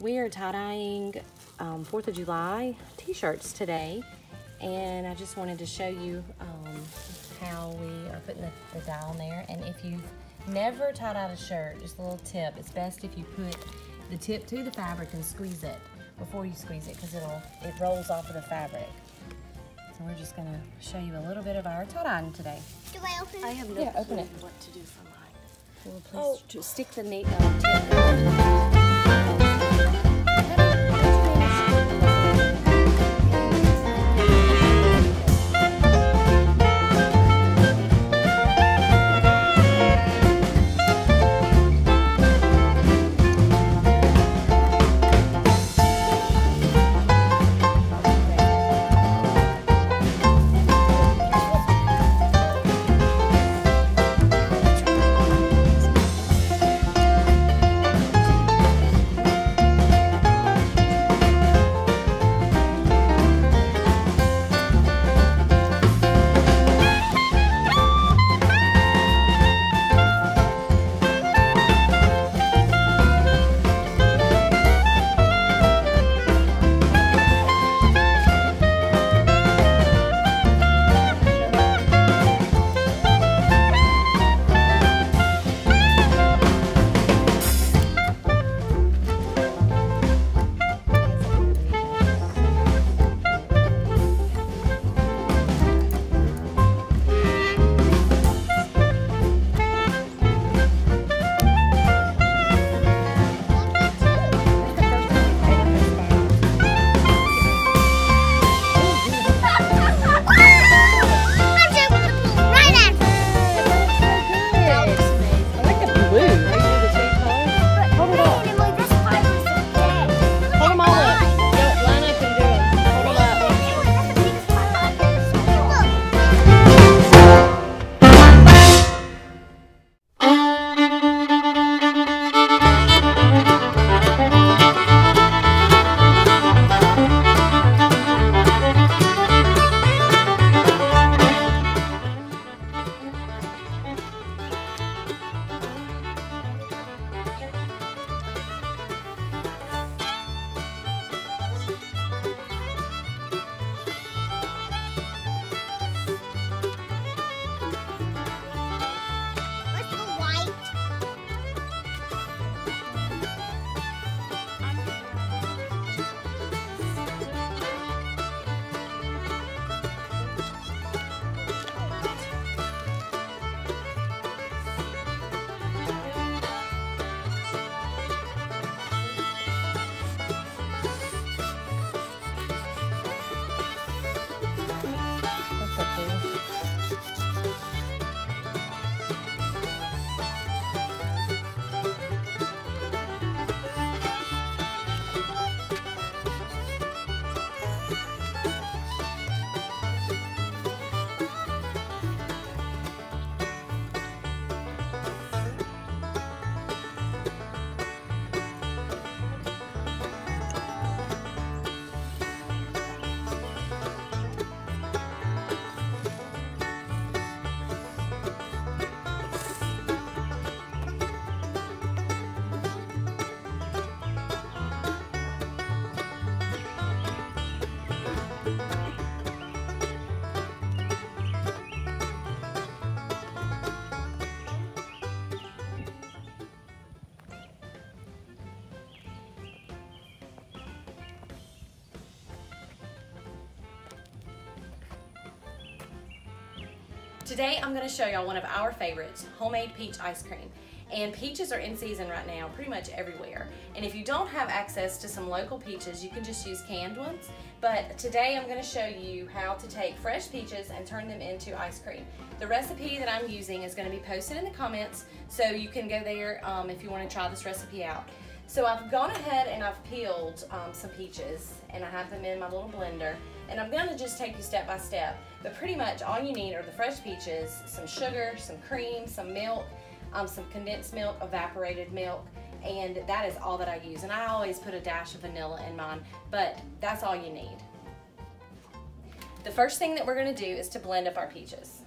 We are tie-dyeing um, 4th of July t-shirts today. And I just wanted to show you um, how we are putting the, the dye on there. And if you've never tie-dyed a shirt, just a little tip, it's best if you put the tip to the fabric and squeeze it before you squeeze it because it'll it rolls off of the fabric. So we're just gonna show you a little bit of our tie-dyeing today. Do I open I have no Yeah, open clue it. what to do for mine. Will please Oh. to stick the neat uh, tip. Today I'm going to show y'all one of our favorites, homemade peach ice cream. And peaches are in season right now pretty much everywhere. And if you don't have access to some local peaches, you can just use canned ones. But today I'm going to show you how to take fresh peaches and turn them into ice cream. The recipe that I'm using is going to be posted in the comments, so you can go there um, if you want to try this recipe out. So I've gone ahead and I've peeled um, some peaches and I have them in my little blender. And I'm gonna just take you step by step. But pretty much all you need are the fresh peaches, some sugar, some cream, some milk, um, some condensed milk, evaporated milk, and that is all that I use. And I always put a dash of vanilla in mine, but that's all you need. The first thing that we're gonna do is to blend up our peaches.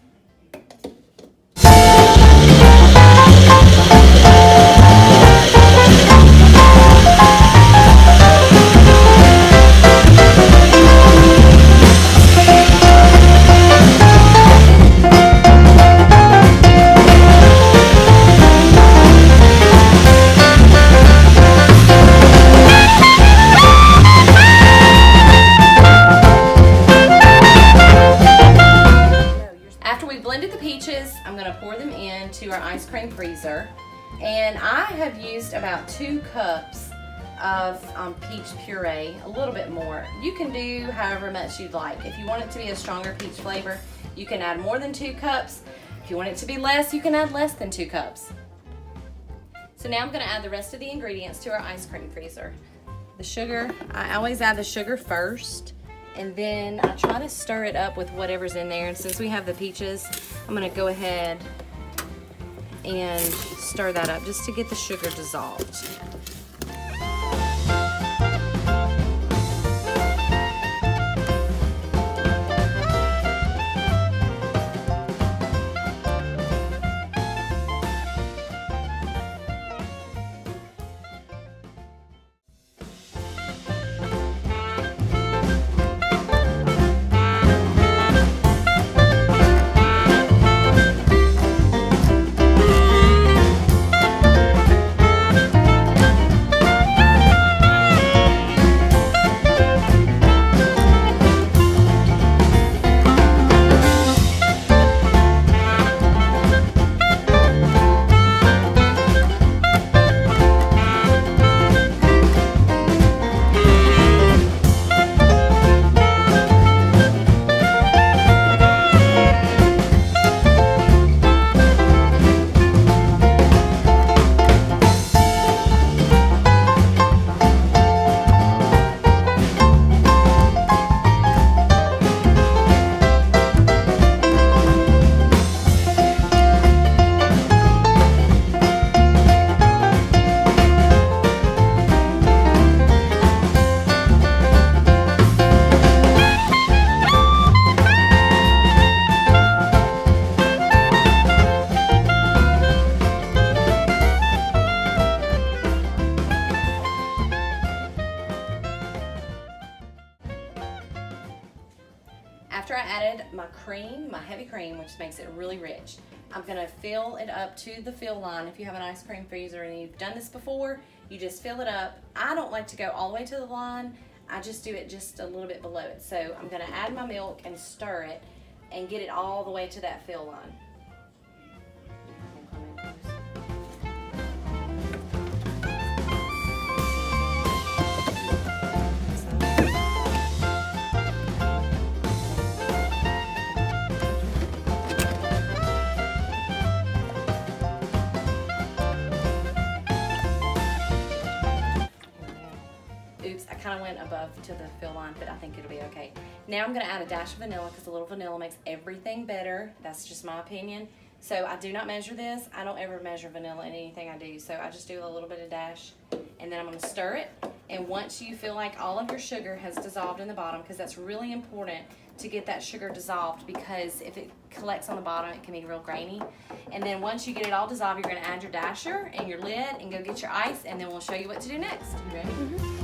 Peach puree, a little bit more. You can do however much you'd like. If you want it to be a stronger peach flavor, you can add more than two cups. If you want it to be less, you can add less than two cups. So now I'm gonna add the rest of the ingredients to our ice cream freezer. The sugar, I always add the sugar first and then I try to stir it up with whatever's in there. And since we have the peaches, I'm gonna go ahead and stir that up just to get the sugar dissolved. After I added my cream, my heavy cream, which makes it really rich, I'm gonna fill it up to the fill line. If you have an ice cream freezer and you've done this before, you just fill it up. I don't like to go all the way to the line. I just do it just a little bit below it. So I'm gonna add my milk and stir it and get it all the way to that fill line. Above to the fill line, but I think it'll be okay. Now I'm gonna add a dash of vanilla because a little vanilla makes everything better. That's just my opinion. So I do not measure this. I don't ever measure vanilla in anything I do. So I just do a little bit of dash and then I'm gonna stir it. And once you feel like all of your sugar has dissolved in the bottom, because that's really important to get that sugar dissolved because if it collects on the bottom, it can be real grainy. And then once you get it all dissolved, you're gonna add your dasher and your lid and go get your ice and then we'll show you what to do next. You ready? Seriously,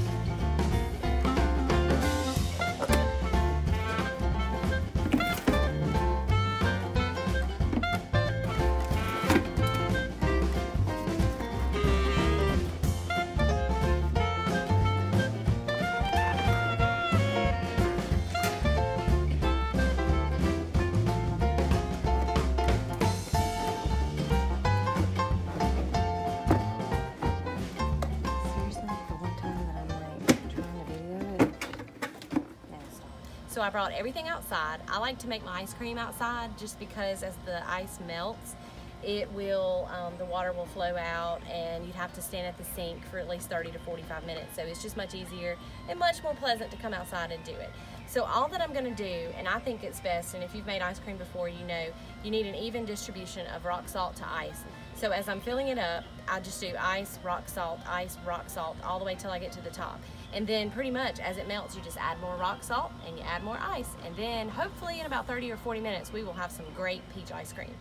So I brought everything outside. I like to make my ice cream outside just because as the ice melts, it will, um, the water will flow out and you'd have to stand at the sink for at least 30 to 45 minutes. So it's just much easier and much more pleasant to come outside and do it. So all that I'm gonna do, and I think it's best, and if you've made ice cream before, you know, you need an even distribution of rock salt to ice. So as I'm filling it up, I just do ice, rock salt, ice, rock salt, all the way till I get to the top. And then pretty much as it melts, you just add more rock salt and you add more ice. And then hopefully in about 30 or 40 minutes, we will have some great peach ice cream.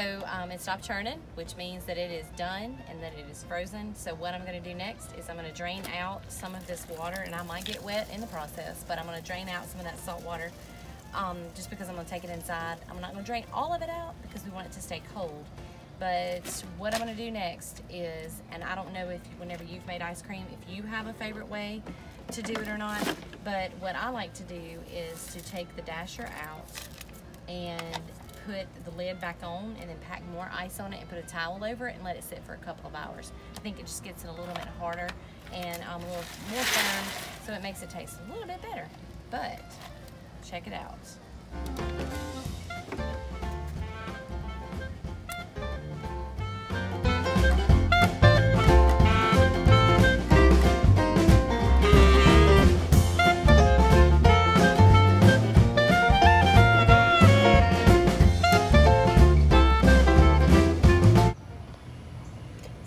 So um, it stopped churning, which means that it is done and that it is frozen. So what I'm gonna do next is I'm gonna drain out some of this water and I might get wet in the process, but I'm gonna drain out some of that salt water um, just because I'm gonna take it inside. I'm not gonna drain all of it out because we want it to stay cold. But what I'm gonna do next is, and I don't know if whenever you've made ice cream, if you have a favorite way to do it or not, but what I like to do is to take the dasher out and put the lid back on and then pack more ice on it and put a towel over it and let it sit for a couple of hours. I think it just gets it a little bit harder and um, a little more firm so it makes it taste a little bit better. But check it out.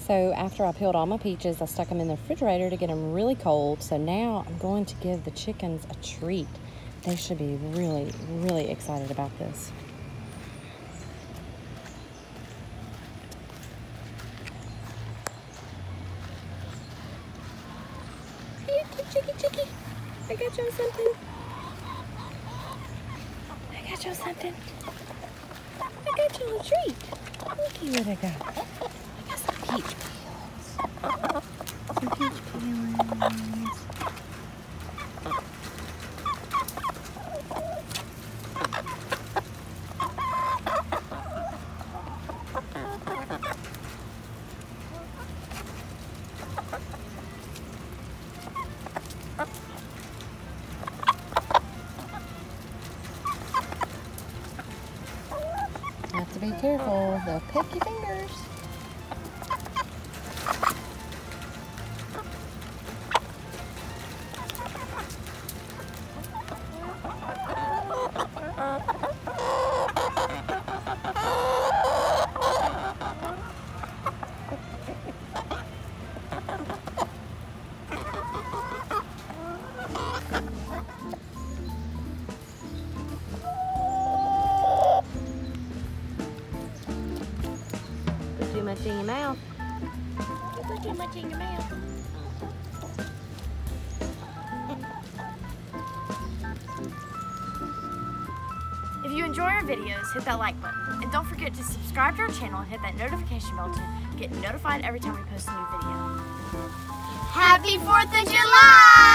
So after I peeled all my peaches, I stuck them in the refrigerator to get them really cold. So now I'm going to give the chickens a treat. They should be really, really excited about this. Here, chicky, chicky. I got you something. I got you something. I got you a treat. Looky what I got. I got some peach Have to be careful. They'll pick your fingers. Your mouth. You put too much in your mouth. If you enjoy our videos, hit that like button. And don't forget to subscribe to our channel and hit that notification bell to get notified every time we post a new video. Happy 4th of July!